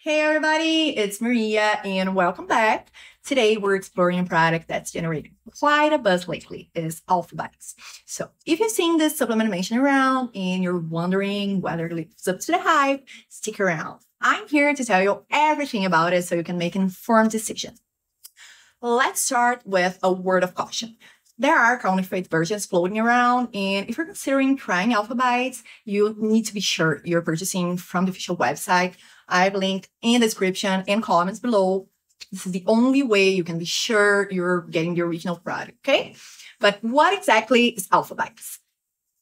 Hey everybody, it's Maria and welcome back. Today we're exploring a product that's generated quite a buzz lately is Alpha Bites. So if you've seen this supplement mentioned around and you're wondering whether it lives up to the hype, stick around. I'm here to tell you everything about it so you can make an informed decision. Let's start with a word of caution. There are counterfeit versions floating around, and if you're considering trying Alpha Bites, you need to be sure you're purchasing from the official website I've linked in the description and comments below. This is the only way you can be sure you're getting the original product, okay? But what exactly is Alpha Bites?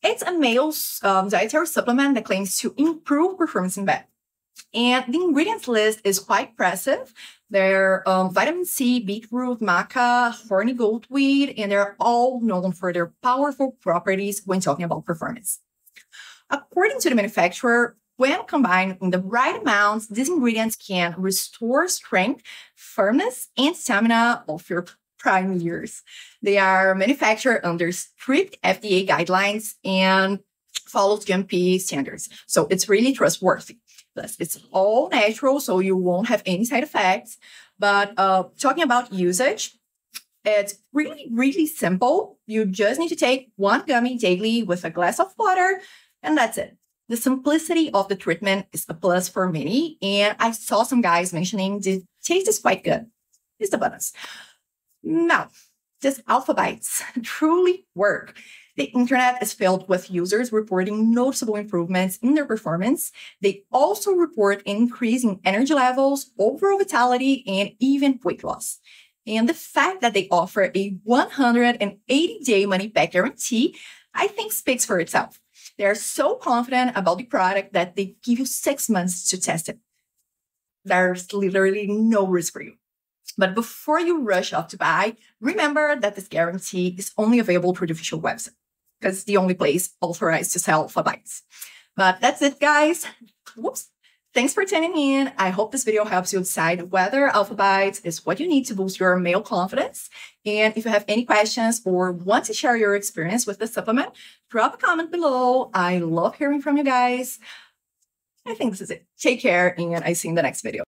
It's a male um, dietary supplement that claims to improve performance in bed. And the ingredients list is quite impressive. They're um, vitamin C, beetroot, maca, horny goatweed, and they're all known for their powerful properties when talking about performance. According to the manufacturer, when combined in the right amounts, these ingredients can restore strength, firmness, and stamina of your prime years. They are manufactured under strict FDA guidelines and follows GMP standards. So it's really trustworthy. It's all natural, so you won't have any side effects. But uh, talking about usage, it's really, really simple. You just need to take one gummy daily with a glass of water, and that's it. The simplicity of the treatment is a plus for many, and I saw some guys mentioning the taste is quite good. It's the bonus. Now, does Alpha Bites truly work? The internet is filled with users reporting noticeable improvements in their performance. They also report increasing energy levels, overall vitality, and even weight loss. And the fact that they offer a 180 day money back guarantee, I think speaks for itself. They're so confident about the product that they give you six months to test it. There's literally no risk for you. But before you rush off to buy, remember that this guarantee is only available through the official website because it's the only place authorized to sell for bites. But that's it, guys. Whoops. Thanks for tuning in. I hope this video helps you decide whether Alpha Bites is what you need to boost your male confidence. And if you have any questions or want to share your experience with the supplement, drop a comment below. I love hearing from you guys. I think this is it. Take care, and I see you in the next video.